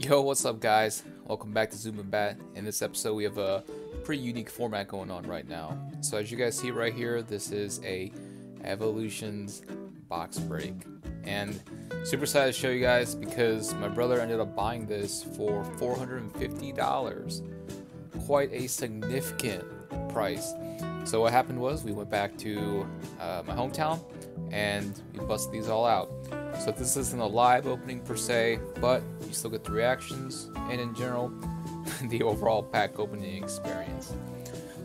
Yo, what's up guys? Welcome back to Zoomba Bat. In this episode we have a pretty unique format going on right now. So as you guys see right here, this is a Evolutions box break. And super excited to show you guys because my brother ended up buying this for $450. Quite a significant price. So what happened was we went back to uh, my hometown and we bust these all out. So this isn't a live opening per se, but you still get the reactions and in general, the overall pack opening experience.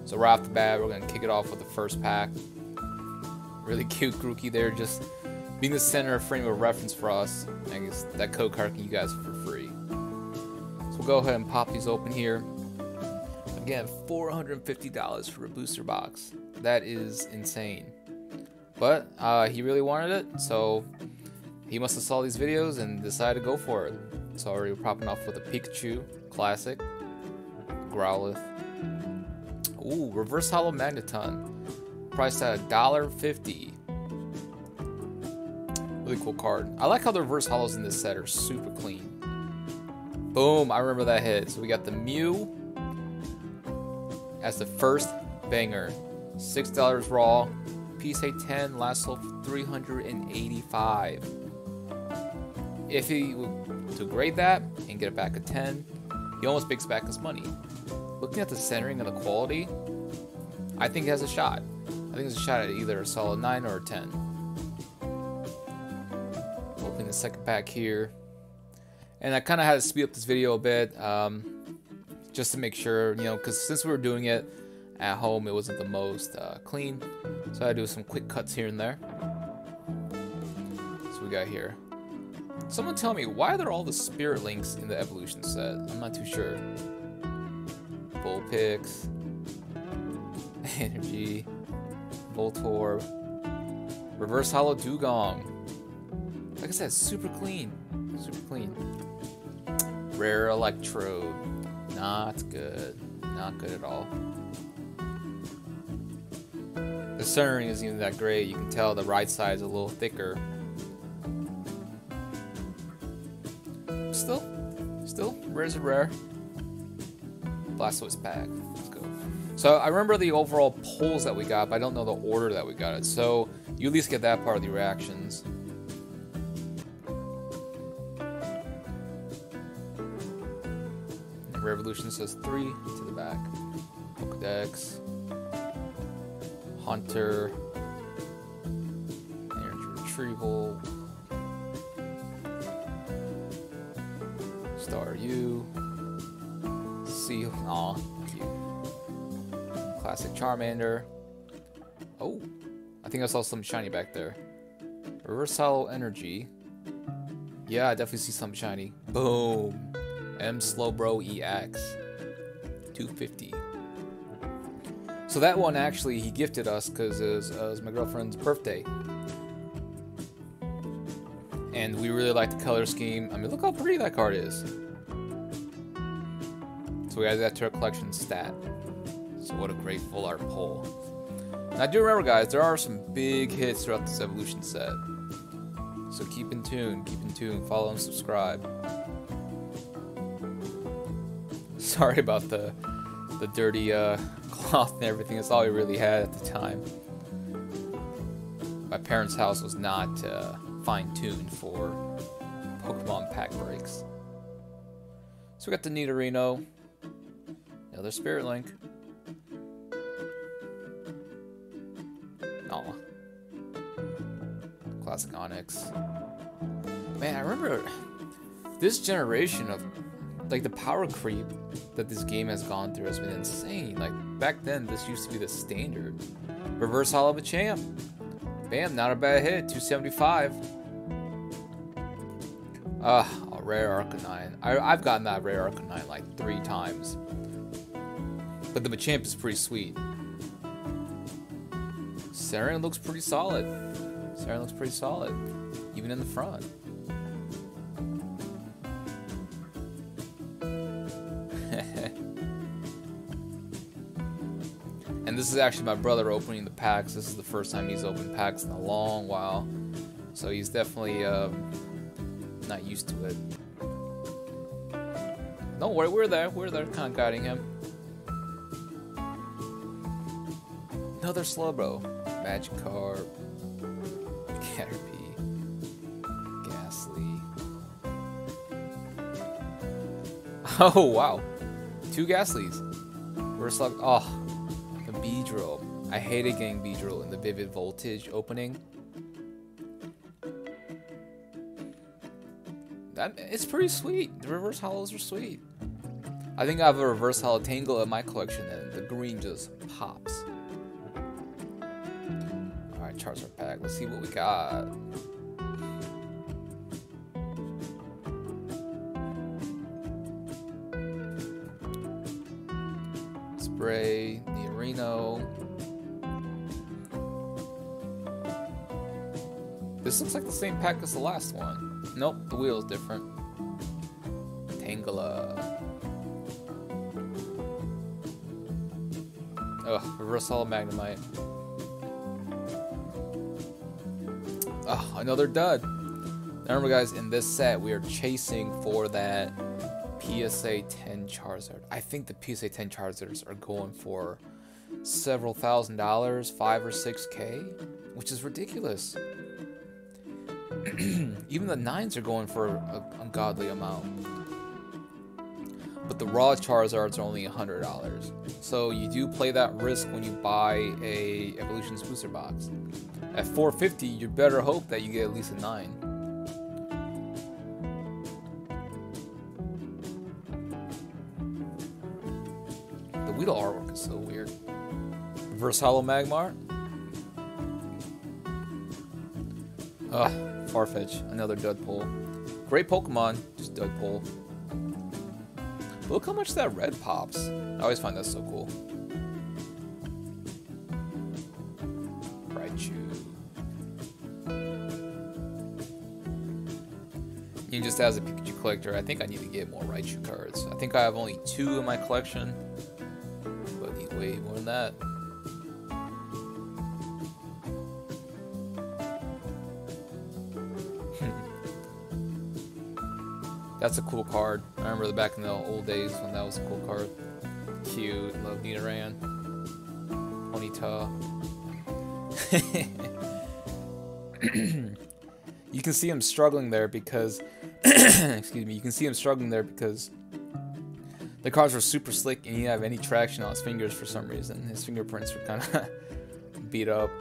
So right off the bat, we're gonna kick it off with the first pack. Really cute Grookey there, just being the center frame of reference for us. I guess that code card can you guys for free. So we'll go ahead and pop these open here. Again, $450 for a booster box. That is insane. But uh, he really wanted it, so he must have saw these videos and decided to go for it. So we're popping off with a Pikachu Classic, Growlithe. Ooh, Reverse Holo Magneton, priced at $1.50. Really cool card. I like how the reverse holos in this set are super clean. Boom, I remember that hit. So we got the Mew as the first banger. $6 raw, PSA 10, last sold 385 If he to grade that and get it back a 10, he almost makes back his money. Looking at the centering and the quality, I think he has a shot. I think it's a shot at either a solid 9 or a 10. Opening the second pack here. And I kind of had to speed up this video a bit, um, just to make sure, you know, because since we were doing it at home, it wasn't the most uh, clean. So I do some quick cuts here and there. So we got here. Someone tell me, why are there all the spirit links in the evolution set? I'm not too sure. Vulpix, Energy, Voltorb, Reverse Holo Dewgong. Like I said, super clean. Super clean. Rare Electrode. Not good. Not good at all. Centering isn't even that great. You can tell the right side is a little thicker. Still, still, rare's a rare. Blastoise pack. Let's go. So I remember the overall pulls that we got, but I don't know the order that we got it. So you at least get that part of the reactions. Revolution says three to the back. Pokedex. Hunter. Energy Retrieval. Staryu. Seel. Aw. Classic Charmander. Oh, I think I saw some shiny back there. Reverse Holo Energy. Yeah, I definitely see some shiny. Boom. M Slowbro EX. 250. So that one actually he gifted us because it, uh, it was my girlfriend's birthday. And we really like the color scheme. I mean, look how pretty that card is. So we added that to our collection stat. So what a great full art pull. Now do remember guys, there are some big hits throughout this evolution set. So keep in tune, keep in tune, follow and subscribe. Sorry about the the dirty uh, cloth and everything. That's all we really had at the time. My parents' house was not uh, fine-tuned for Pokemon pack breaks. So we got the Nidorino, another Spirit Link. Aw. Classic Onix. Man, I remember this generation of like the power creep that this game has gone through has been insane. Like back then, this used to be the standard. Reverse Holo Machamp. Bam, not a bad hit. 275. Ah, uh, a rare Arcanine. I, I've gotten that rare Arcanine like three times. But the Machamp is pretty sweet. Saren looks pretty solid. Saren looks pretty solid, even in the front. This is actually my brother opening the packs. This is the first time he's opened packs in a long while, so he's definitely um, not used to it. Don't worry, we're there. We're there, kind of guiding him. Another Slowbro. Magikarp. Caterpie. Gastly. Oh, wow. Two Gastlys. We're stuck. Oh, the Beedrill. I hated getting Beedrill in the Vivid Voltage opening. That, it's pretty sweet. The reverse holos are sweet. I think I have a reverse holo Tangela in my collection and the green just pops. Alright, Charizard pack. Let's see what we got. Spray, Nidorino. This looks like the same pack as the last one. Nope, the wheel is different. Tangela. Ugh, reverse holo Magnemite. Ugh, another dud. Now remember guys, in this set, we are chasing for that PSA 10 Charizard. I think the PSA 10 Charizards are going for several thousand dollars, five or six K, which is ridiculous. Even the nines are going for an ungodly amount. But the raw Charizards are only $100. So you do play that risk when you buy a Evolutions booster box. At 450, you better hope that you get at least a 9. Reverse Holo Magmar. Ugh, Farfetch, another dud pull. Great Pokemon, just dud pull. Look how much that red pops. I always find that so cool. Raichu. You just as a Pikachu collector, I think I need to get more Raichu cards. I think I have only two in my collection, but need way more than that. That's a cool card. I remember the back in the old days when that was a cool card. Cute. Love Nidoran. Ponyta. you can see him struggling there because excuse me, you can see him struggling there because the cards were super slick and he didn't have any traction on his fingers for some reason. His fingerprints were kind of beat up.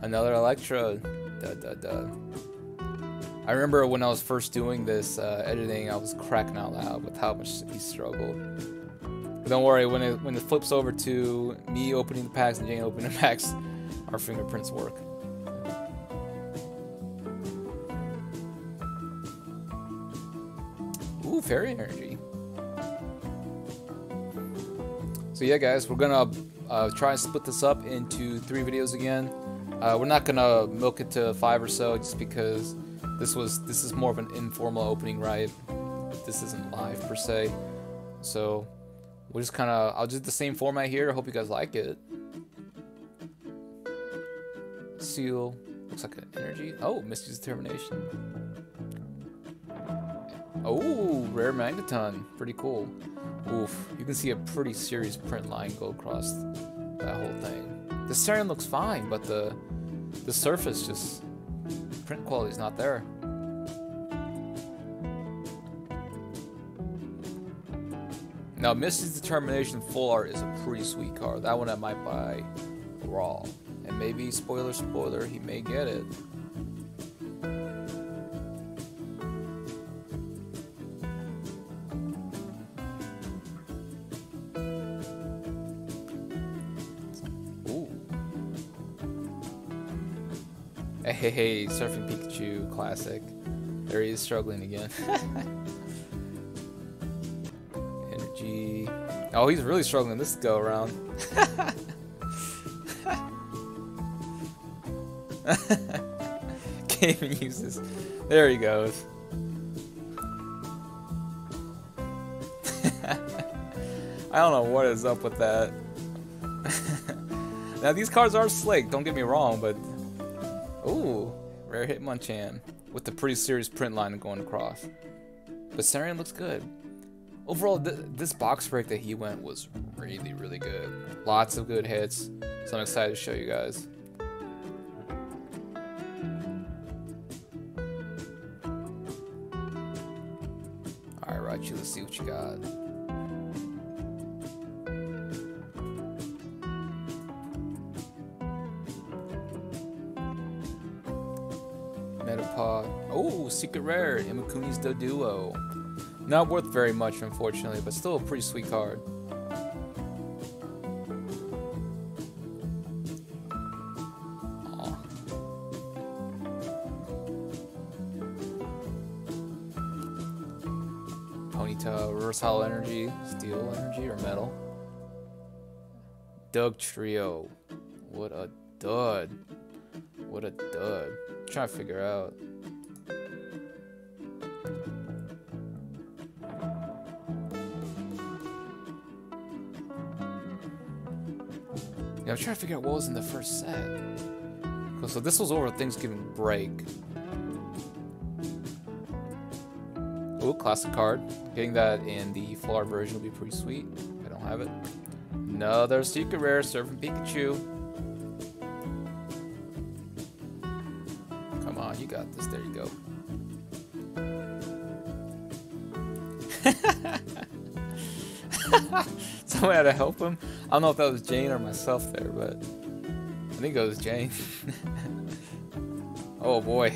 Another Electrode. Da da da. I remember when I was first doing this uh, editing, I was cracking out loud with how much he struggled. But don't worry, when it when it flips over to me opening the packs and Jane opening the packs, our fingerprints work. Ooh, fairy energy. So yeah, guys, we're gonna uh, try and split this up into three videos again. Uh, we're not gonna milk it to five or so, just because this was this is more of an informal opening right? This isn't live per se, so we'll just kind of I'll just the same format here. I hope you guys like it. Seel looks like an energy. Oh, Misty's determination. Oh, rare magneton, pretty cool. Oof, you can see a pretty serious print line go across that whole thing. The Starion looks fine, but the the surface just print quality is not there. Now, Misty's Determination Full Art is a pretty sweet card. That one I might buy raw. And maybe, spoiler, spoiler, he may get it. Hey, hey, hey, Surfing Pikachu Classic. There he is struggling again. Energy. Oh, he's really struggling this go around. Can't even use this. There he goes. I don't know what is up with that. now these cards are slick, don't get me wrong, but Ooh, rare Hitmonchan with a pretty serious print line going across. But Sarian looks good. Overall, th this box break that he went was really, really good. Lots of good hits. So I'm excited to show you guys. Alright, Raichu, let's see what you got. Metapod. Oh, secret rare. Imakuni's Doduo. Not worth very much, unfortunately, but still a pretty sweet card. Ponyta, Reverse Energy, Steel Energy, or Metal. Dugtrio. What a dud. What a dud. I'm trying to figure out. Yeah, I'm trying to figure out what was in the first set. So this was over Thanksgiving break. Ooh, classic card. Getting that in the full art version will be pretty sweet. I don't have it. Another secret rare, Surfing Pikachu. Got this. There you go. Someone had to help him. I don't know if that was Jane or myself there, but I think it was Jane. oh boy.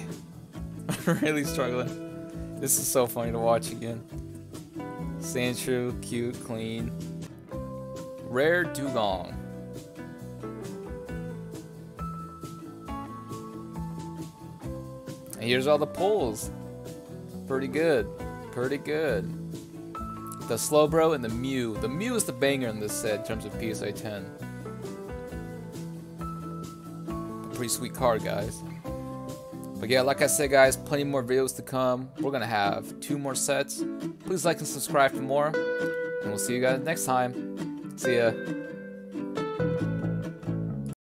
I'm really struggling. This is so funny to watch again. Sandshrew, cute, clean. Rare Dewgong. Here's all the pulls. Pretty good. Pretty good. The Slowbro and the Mew. The Mew is the banger in this set in terms of PSA 10. A pretty sweet card, guys. But yeah, like I said, guys, plenty more videos to come. We're going to have two more sets. Please like and subscribe for more. And we'll see you guys next time. See ya.